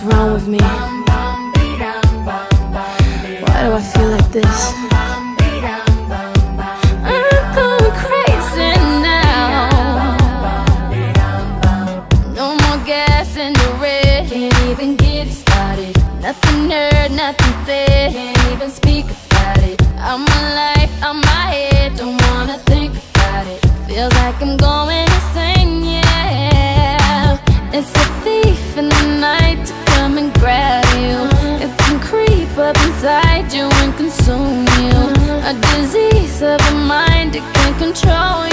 me? Why do I feel like this? I'm going crazy now. No more gas in the red. Can't even get it started. Nothing heard, nothing said. Can't even speak about it. I'm alive, I'm. Don't wanna think about it. Feels like I'm going insane, yeah. It's a thief in the night come and grab you. It can creep up inside you and consume you. A disease of the mind, it can control you.